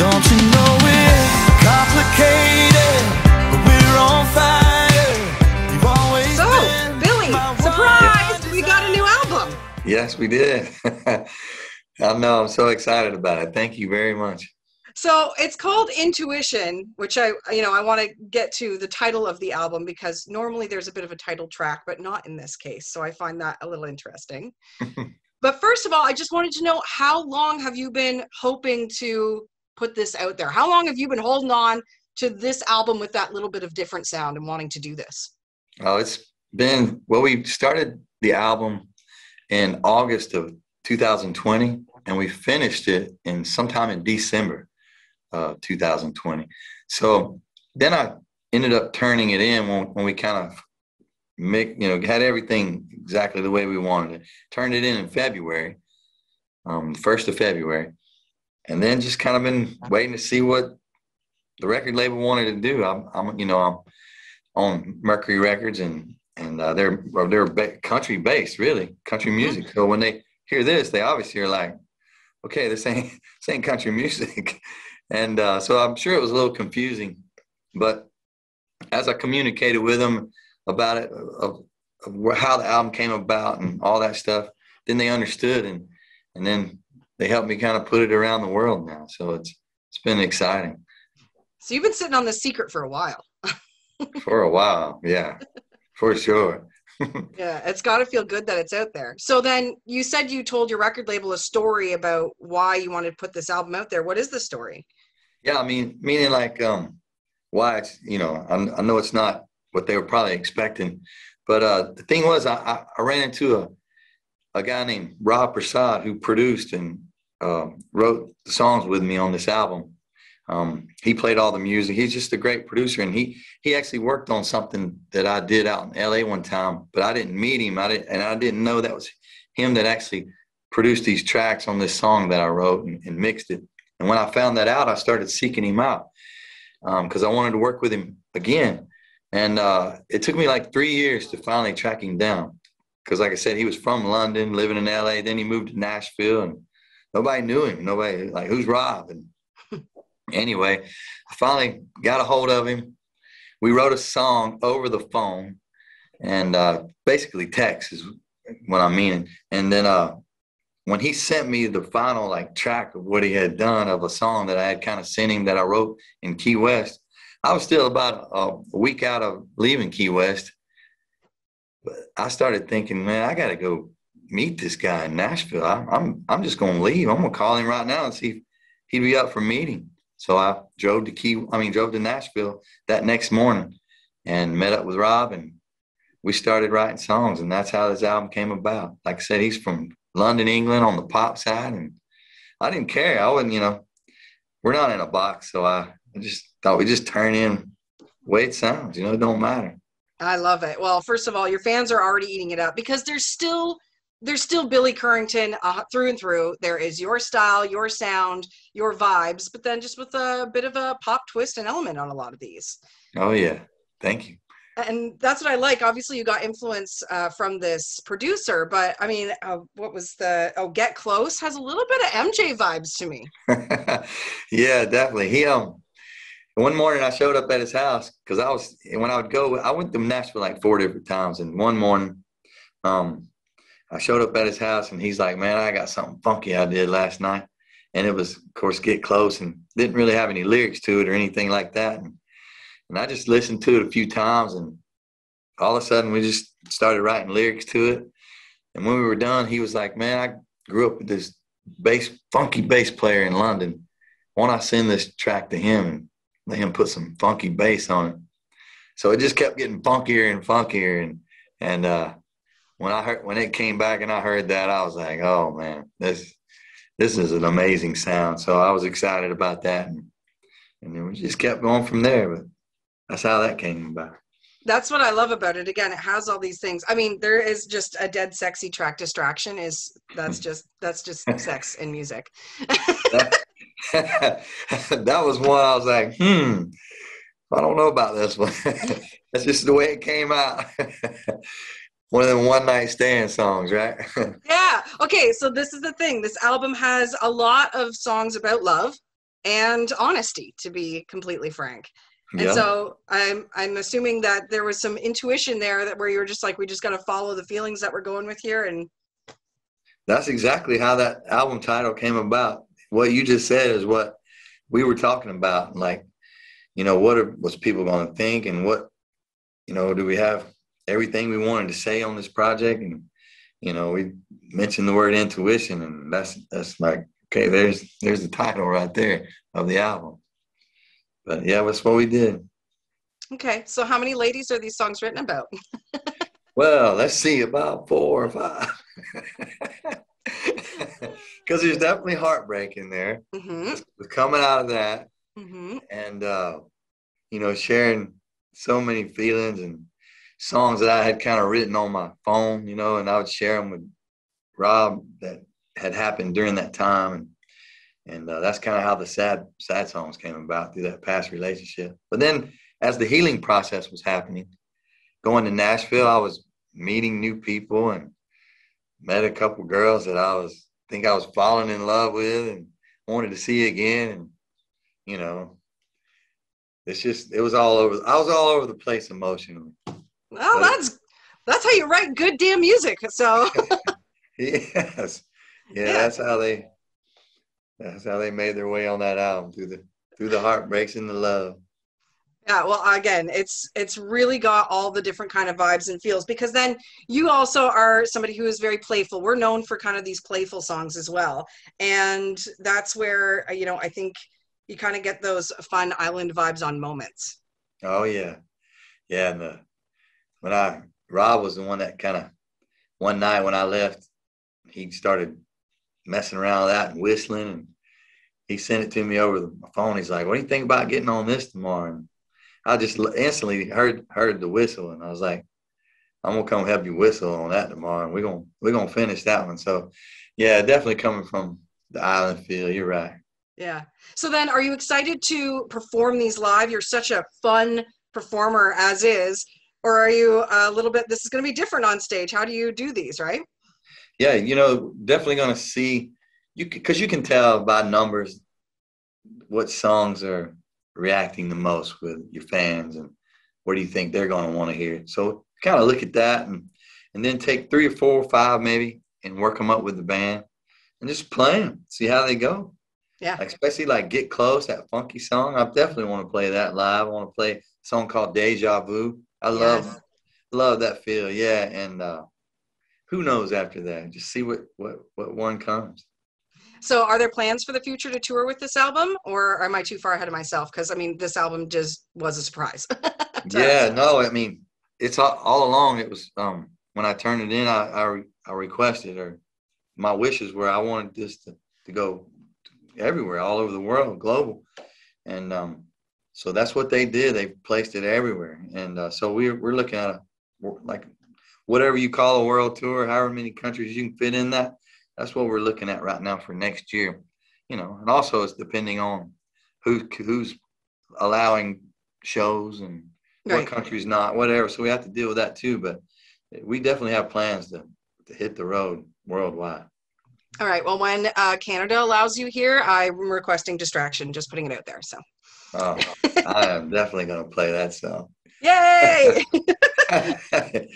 Don't you know we're complicated, but we're on fire. You've always So, been Billy, surprise! We got a new album. Yes, we did. I know. I'm so excited about it. Thank you very much. So it's called Intuition, which I, you know, I want to get to the title of the album because normally there's a bit of a title track, but not in this case. So I find that a little interesting. but first of all, I just wanted to know how long have you been hoping to put this out there? How long have you been holding on to this album with that little bit of different sound and wanting to do this? Oh, it's been well. We started the album in August of 2020, and we finished it in sometime in December of 2020. So then I ended up turning it in when, when we kind of make you know had everything exactly the way we wanted it. Turned it in in February, um, first of February, and then just kind of been waiting to see what the record label wanted to do. I'm, I'm you know I'm on Mercury Records and and uh, they're they're ba- country based, really country music. So when they hear this, they obviously are like, okay, this ain't this ain't country music, and uh, so I'm sure it was a little confusing, but as I communicated with them about it, of, of how the album came about and all that stuff, then they understood and and then they helped me kind of put it around the world now. So it's it's been exciting So you've been sitting on this secret for a while. for a while, yeah, for sure. Yeah, it's got to feel good that it's out there. So then you said you told your record label a story about why you wanted to put this album out there. What is the story? Yeah, I mean, meaning like um, why it's you know I, I know it's not what they were probably expecting, but uh, the thing was I, I, I ran into a a guy named Rob Prasad who produced and um, wrote the songs with me on this album. Um, he played all the music. He's just a great producer, and he he actually worked on something that I did out in L.A. one time, but I didn't meet him. I didn't, and I didn't know that was him that actually produced these tracks on this song that I wrote and, and mixed it. And when I found that out, I started seeking him out because I wanted to work with him again. And uh, it took me like three years to finally track him down. Because, like I said, he was from London, living in LA. Then he moved to Nashville, and nobody knew him. Nobody like who's Rob. And anyway, I finally got a hold of him. We wrote a song over the phone, and uh, basically text is what I mean. And then uh, when he sent me the final like track of what he had done of a song that I had kind of sent him that I wrote in Key West, I was still about a, week out of leaving Key West. But I started thinking, man, I got to go meet this guy in Nashville. I, I'm I'm just gonna leave. I'm gonna call him right now and see if he'd be up for meeting. So I drove to Key. I mean, drove to Nashville that next morning and met up with Rob and we started writing songs and that's how this album came about. Like I said, he's from London, England on the pop side and I didn't care. I wasn't, you know, we're not in a box. So I, I just thought we just turn in the way it sounds, you know, it don't matter. I love it. Well, first of all, your fans are already eating it up because there's still there's still Billy Currington uh, through and through. There is your style, your sound, your vibes, but then just with a bit of a pop twist and element on a lot of these. Oh yeah. Thank you. and that's what I like. Obviously, you got influence uh, from this producer, but I mean, uh, what was the? Oh, Get Close has a little bit of MJ vibes to me. yeah, definitely. He um one morning I showed up at his house because I was when I would go, I went to Nashville like four different times, and one morning, um, I showed up at his house and he's like, "Man, I got something funky I did last night," and it was, of course, "Get Close," and didn't really have any lyrics to it or anything like that, and, and I just listened to it a few times, and all of a sudden we just started writing lyrics to it, and when we were done, he was like, "Man, I grew up with this bass, funky bass player in London. Why don't I send this track to him and let him put some funky bass on it?" So it just kept getting funkier and funkier, and and uh, when I heard when it came back and I heard that, I was like, "Oh man, this this is an amazing sound." So I was excited about that, and, and then we just kept going from there. But that's how that came about. That's what I love about it. Again, it has all these things. I mean, there is just a dead sexy track. Distraction is that's just that's just sex in music. that, that was one I was like, hmm, I don't know about this one. That's just the way it came out. One of them one night stand songs, right? yeah. Okay. So this is the thing. This album has a lot of songs about love. and honesty, to be completely frank. And Yeah. so I'm I'm assuming that there was some intuition there that where you were just like, we just got to follow the feelings that we're going with here, and That's exactly how that album title came about. What you just said is what we were talking about. Like, you know, what are what's people going to think, and what, you know, do we have everything we wanted to say on this project? And you know, we mentioned the word intuition, and that's that's like, okay, there's there's the title right there of the album. But yeah, that's what we did. okay. So how many ladies are these songs written about? Well, let's see, about four or five. Because there's definitely heartbreak in there. hmm We're coming out of that hmm and, uh, you know, sharing so many feelings and songs that I had kind of written on my phone, you know, and I would share them with Rob that had happened during that time. And, and uh, that's kind of how the sad, sad songs came about through that past relationship. But then as the healing process was happening, going to Nashville, I was meeting new people and met a couple girls that I was think I was falling in love with and wanted to see again. And you know, it's just it was all over. I was all over the place emotionally. Well, that's that's how you write good damn music. So Yes, yeah, Yeah. that's how they that's how they made their way on that album through the through the heartbreaks and the love. yeah, well, again, it's it's really got all the different kind of vibes and feels because then you also are somebody who is very playful. We're known for kind of these playful songs as well, and that's where you know I think you kind of get those fun island vibes on moments. Oh yeah, yeah. And the, when I Rob was the one that kind of one night when I left, he started messing around with that and whistling, and he sent it to me over the phone. He's like, "What do you think about getting on this tomorrow?" And I just instantly heard heard the whistle, and I was like, "I'm gonna come help you whistle on that tomorrow, and we're gonna we're gonna finish that one." So, yeah, definitely coming from the island feel. You're right. Yeah. So then, are you excited to perform these live? You're such a fun performer as is, or are you a little bit? This is going to be different on stage. How do you do these? Right? yeah, you know, definitely going to see you because you can tell by numbers what songs are reacting the most with your fans and what do you think they're going to want to hear. So kind of look at that and and then take three or four or five maybe and work them up with the band and just play them, see how they go. Yeah. Like, especially like Get Close, that funky song. I definitely want to play that live. I want to play a song called Deja Vu. I love Yes. love that feel. Yeah, and uh, who knows after that? Just see what what what one comes. So, are there plans for the future to tour with this album, or am I too far ahead of myself? Because I mean, this album just was a surprise. yeah, no, I mean it's all, all along. It was um when I turned it in, I I, re- I requested or my wishes were I wanted this to, to go everywhere, all over the world, global, and um so that's what they did. They placed it everywhere, and uh, so we're we're looking at a like whatever you call a world tour, however many countries you can fit in that. That's what we're looking at right now for next year. You know, and also it's depending on who who's allowing shows and what Right. countries not, whatever. So we have to deal with that too. But we definitely have plans to, to hit the road worldwide. All right. Well, when uh, Canada allows you here, I'm requesting distraction. Just putting it out there. So, Oh, I am definitely going to play that song. yay!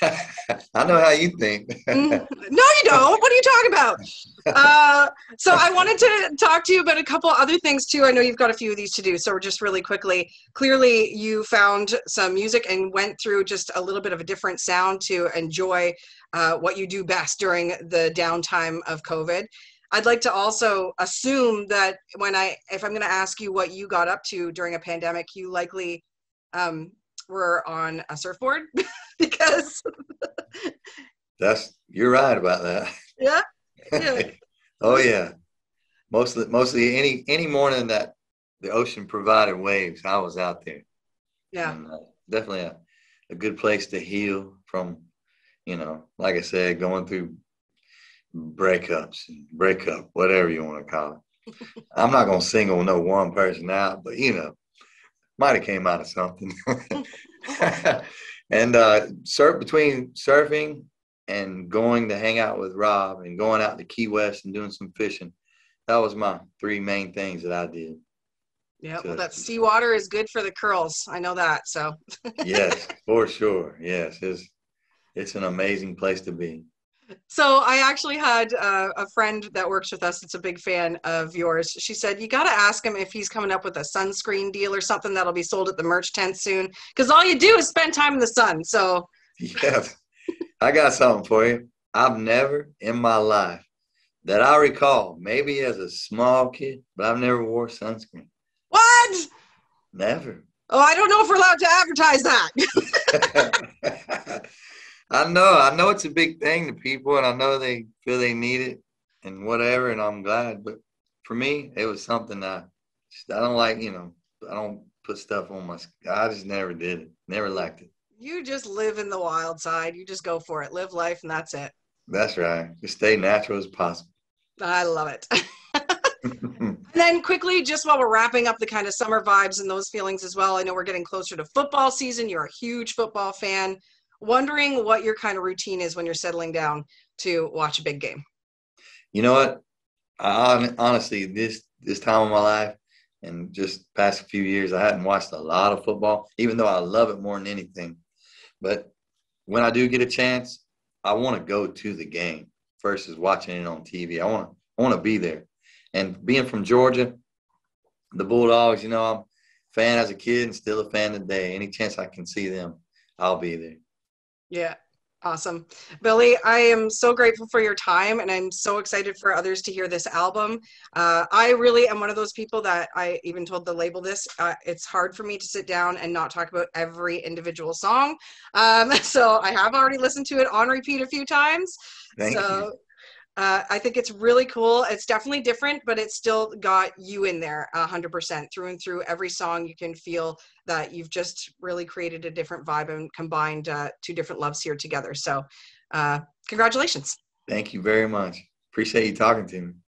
I know how you think. Mm, no, you don't. What are you talking about? Uh, so I wanted to talk to you about a couple other things too. I know you've got a few of these to do. So just really quickly, clearly you found some music and went through just a little bit of a different sound to enjoy uh, what you do best during the downtime of COVID. I'd like to also assume that when I, if I'm going to ask you what you got up to during a pandemic, you likely um, were on a surfboard because That's you're right about that. yeah, yeah. oh yeah. Mostly, mostly any any morning that the ocean provided waves, I was out there. yeah. And, uh, definitely a, a good place to heal from, you know, like I said, going through breakups, breakup, whatever you want to call it. I'm not gonna single no one person out, but you know, might have came out of something. and uh, surf between surfing and going to hang out with Rob and going out to Key West and doing some fishing. that was my three main things that I did. Yeah, well, that seawater is good for the curls. I know that. So, Yes, for sure. Yes, it's it's an amazing place to be. So I actually had uh, a friend that works with us. It's a big fan of yours. She said you got to ask him if he's coming up with a sunscreen deal or something that'll be sold at the merch tent soon. Because all you do is spend time in the sun. So, Yes, I got something for you. I've never in my life that I recall, maybe as a small kid, but I've never wore sunscreen. what? Never. Oh, I don't know if we're allowed to advertise that. I know, I know it's a big thing to people, and I know they feel they need it and whatever, and I'm glad. But for me, it was something that just, I don't like. You know, I don't put stuff on my. I just never did it. Never liked it. you just live in the wild side. You just go for it. Live life, and that's it. That's right. Just stay natural as possible. I love it. And then quickly, just while we're wrapping up the kind of summer vibes and those feelings as well, I know we're getting closer to football season. You're a huge football fan. Wondering what your kind of routine is when you're settling down to watch a big game. you know what? I, honestly, this this time of my life and just past few years, I hadn't watched a lot of football, even though I love it more than anything. But when I do get a chance, I want to go to the game versus watching it on TV. I want to I want to be there. And being from Georgia, the Bulldogs, you know, I'm a fan as a kid and still a fan today. Any chance I can see them, I'll be there. Yeah, awesome. Billy, I am so grateful for your time and I'm so excited for others to hear this album. Uh, I really am one of those people that I even told the label this. Uh, it's hard for me to sit down and not talk about every individual song. Um, so I have already listened to it on repeat a few times. Thank so you. Uh, I think it's really cool. It's definitely different, but it's still got you in there hundred percent through and through. Every song you can feel that you've just really created a different vibe and combined uh, two different loves here together. So, uh, congratulations. Thank you very much. Appreciate you talking to me.